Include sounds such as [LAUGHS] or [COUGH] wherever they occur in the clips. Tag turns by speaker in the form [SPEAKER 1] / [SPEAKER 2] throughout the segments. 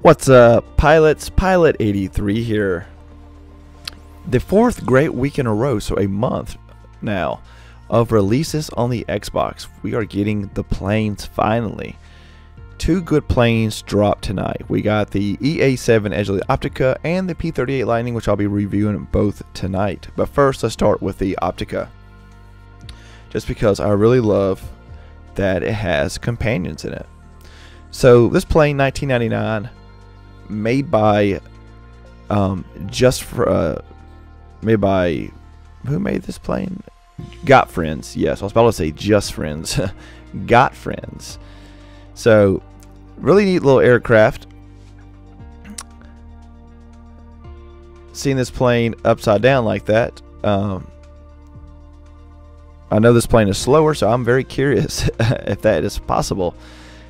[SPEAKER 1] What's up, pilots? Pilot 83 here. The fourth great week in a row, so a month now, of releases on the Xbox. We are getting the planes finally. Two good planes dropped tonight. We got the EA7 Edgley Optica and the P38 Lightning, which I'll be reviewing both tonight. But first, let's start with the Optica. Just because I really love that it has companions in it. So this plane, 1999, made by um, just for uh, made by who made this plane? Got Friends. Yes, I was about to say Just Friends. [LAUGHS] Got Friends. So really neat little aircraft. Seeing this plane upside down like that. Um, I know this plane is slower, so I'm very curious [LAUGHS] if that is possible.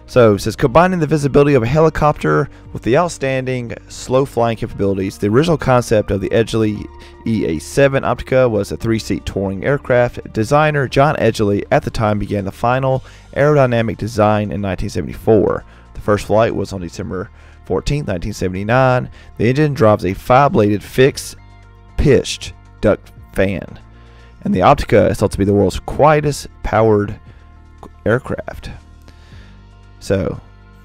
[SPEAKER 1] So it says combining the visibility of a helicopter with the outstanding slow flying capabilities, the original concept of the Edgley EA7 Optica was a three-seat touring aircraft. Designer John Edgley at the time began the final aerodynamic design in 1974. The first flight was on December 14, 1979. The engine drives a five-bladed fixed pitched duct fan, and the Optica is thought to be the world's quietest powered aircraft. So,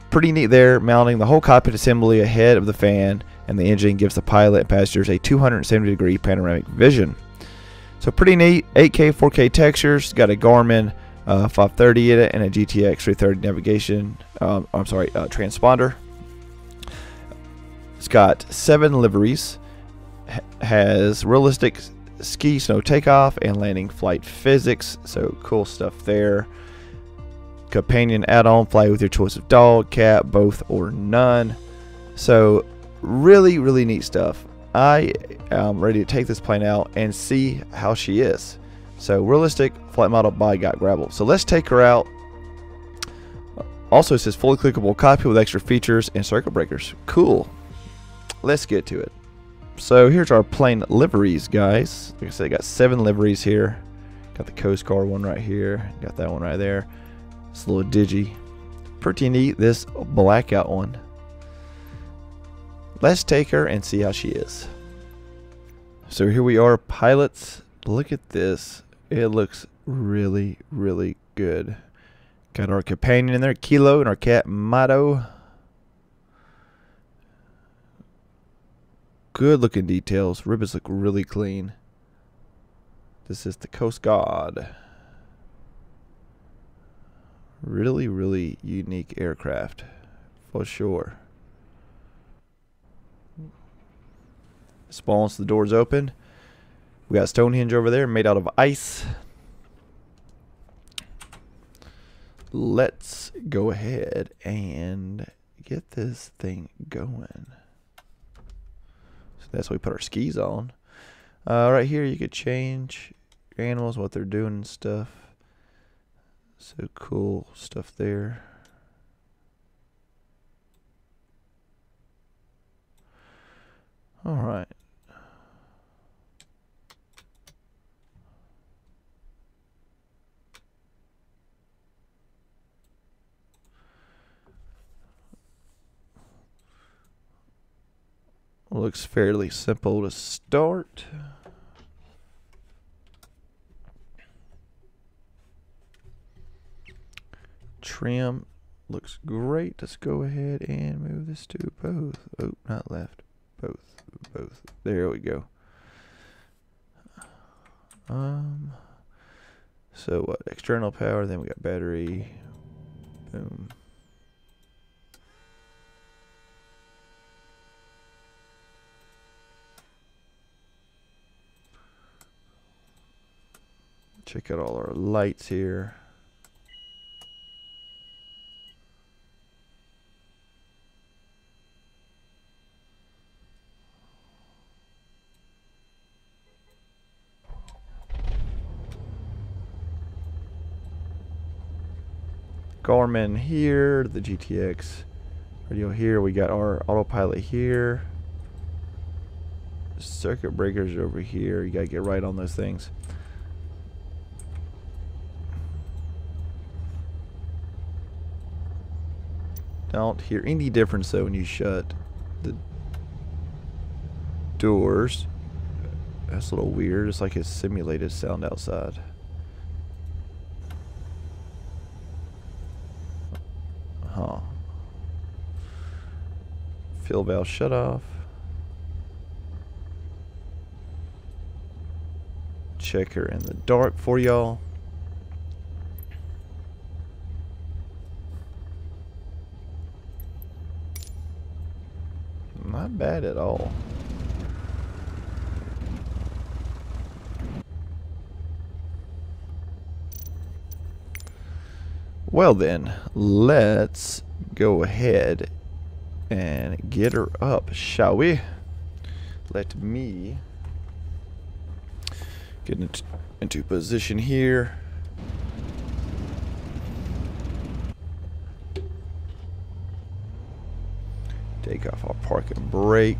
[SPEAKER 1] pretty neat there, mounting the whole cockpit assembly ahead of the fan, and the engine gives the pilot and passengers a 270 degree panoramic vision. So, pretty neat. 8K, 4K textures, got a Garmin uh, 530 in it and a GTX 330 navigation, um, I'm sorry, uh, transponder. It's got seven liveries, has realistic ski snow takeoff and landing flight physics, so cool stuff there companion add-on fly with your choice of dog cat both or none. So really really neat stuff. I am ready to take this plane out and see how she is. So realistic flight model by got Gravel. so let's take her out. Also says fully clickable copy with extra features and circuit breakers. Cool. Let's get to it. So here's our plane liveries guys. Like i said I got seven liveries here. Got the coast guard one right here. Got that one right there it's a little digi. Pretty neat, this blackout one. Let's take her and see how she is. So here we are, pilots. Look at this. It looks really, really good. Got our companion in there, Kilo, and our cat, Mato. Good looking details. Ribbons look really clean. This is the Coast Guard really, really unique aircraft for sure. Spawns, the doors open. We got Stonehenge over there made out of ice. Let's go ahead and get this thing going. So that's why we put our skis on. Uh, right here you could change animals, what they're doing and stuff. So cool stuff there. All right. Looks fairly simple to start. Trim looks great. Let's go ahead and move this to both. Oh, not left. Both. Both. There we go. Um. So what? External power. Then we got battery. Boom. Check out all our lights here. Garmin here, the GTX radio here. We got our autopilot here. Circuit breakers over here. You gotta get right on those things. Don't hear any difference though when you shut the doors. That's a little weird. It's like a simulated sound outside. Huh. Fill valve shut off. Checker in the dark for y'all. Not bad at all. Well then, let's go ahead and get her up, shall we? Let me get into, into position here. Take off our parking brake.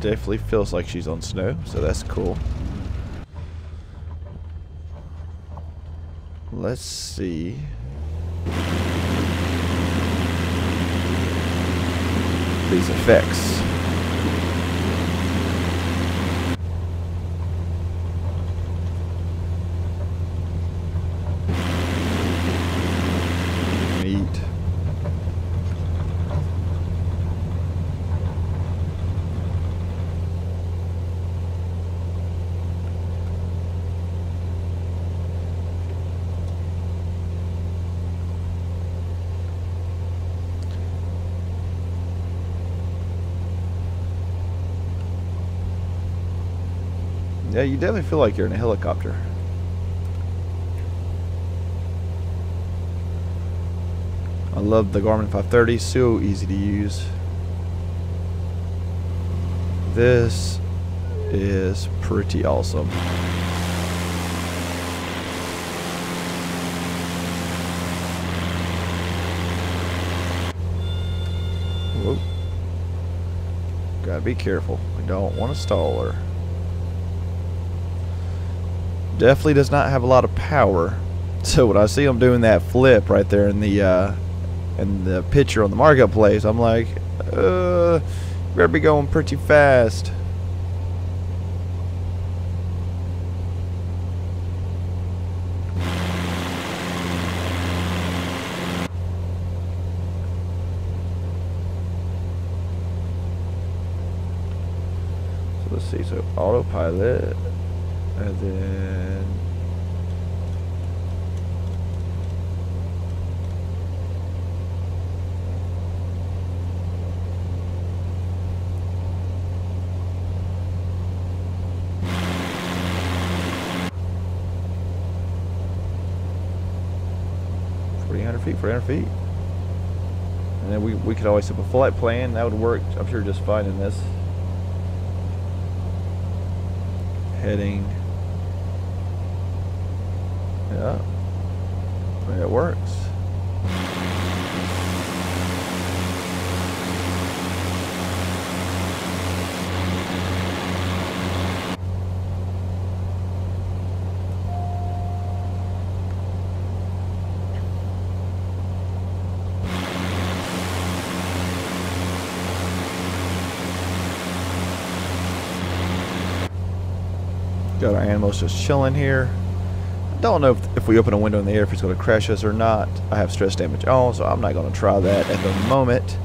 [SPEAKER 1] Definitely feels like she's on snow, so that's cool. Let's see. These effects. Neat. Yeah, you definitely feel like you're in a helicopter. I love the Garmin 530, so easy to use. This is pretty awesome. Whoa. Gotta be careful. We don't want to stall her. Definitely does not have a lot of power. So when I see him doing that flip right there in the uh, in the picture on the marketplace, I'm like, uh, better be going pretty fast. So let's see. So autopilot, and then Three hundred feet, four hundred feet. And then we, we could always have a flight plan. That would work, I'm sure, just fine in this. Heading. Yeah. It works. Got our animals just chilling here. Don't know if, if we open a window in the air if it's going to crash us or not. I have stress damage on, so I'm not going to try that at the moment.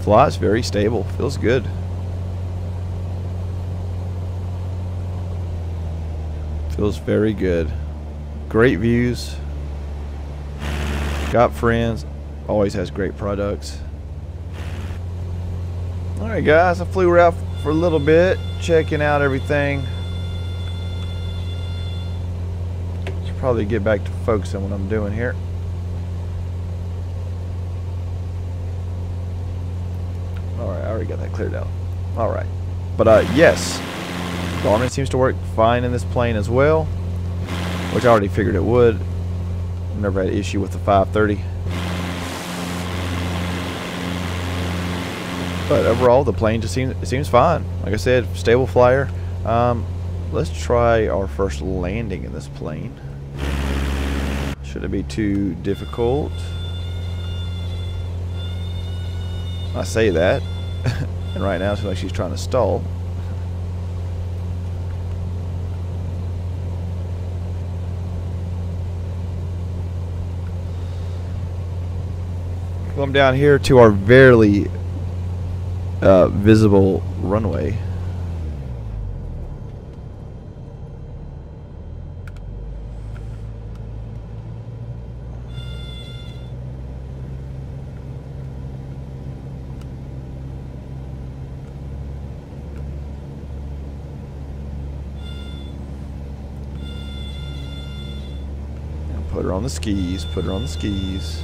[SPEAKER 1] Flies very stable. Feels good. Feels very good. Great views. Got friends. Always has great products. Alright guys, I flew around for a little bit, checking out everything. Should probably get back to focusing on what I'm doing here. Alright, I already got that cleared out. Alright. But uh, yes, Garmin seems to work fine in this plane as well, which I already figured it would. Never had an issue with the 530. But overall, the plane just seems it seems fine. Like I said, stable flyer. Um, let's try our first landing in this plane. Shouldn't be too difficult. I say that, [LAUGHS] and right now it seems like she's trying to stall. Come down here to our barely uh, visible runway. Put her on the skis, put her on the skis.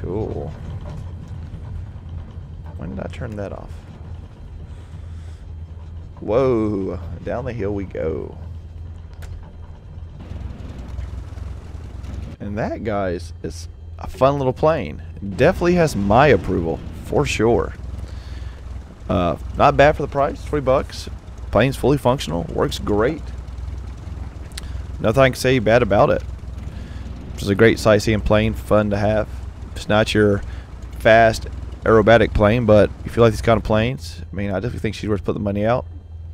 [SPEAKER 1] Cool. When did I turn that off? Whoa, down the hill we go. And that, guys, is a fun little plane. Definitely has my approval, for sure. Uh, not bad for the price, 40 bucks. Plane's fully functional, works great. Nothing I can say bad about it. It's a great sightseeing plane, fun to have. It's not your fast aerobatic plane, but if you like these kind of planes, I mean, I definitely think she's worth putting the money out.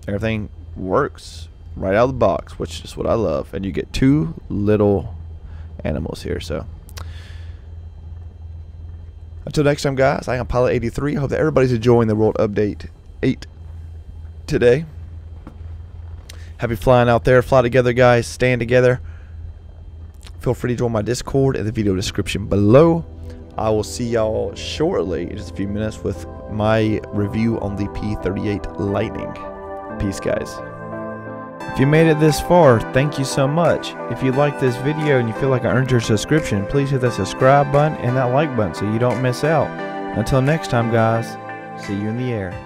[SPEAKER 1] Everything works right out of the box, which is what I love. And you get two little animals here, so. Until next time, guys, I am Pilot 83. I hope that everybody's enjoying the World Update 8 today. Happy flying out there. Fly together, guys. Stand together. Feel free to join my Discord in the video description below. I will see y'all shortly in just a few minutes with my review on the P38 Lightning. Peace, guys. If you made it this far, thank you so much. If you like this video and you feel like I earned your subscription, please hit that subscribe button and that like button so you don't miss out. Until next time, guys, see you in the air.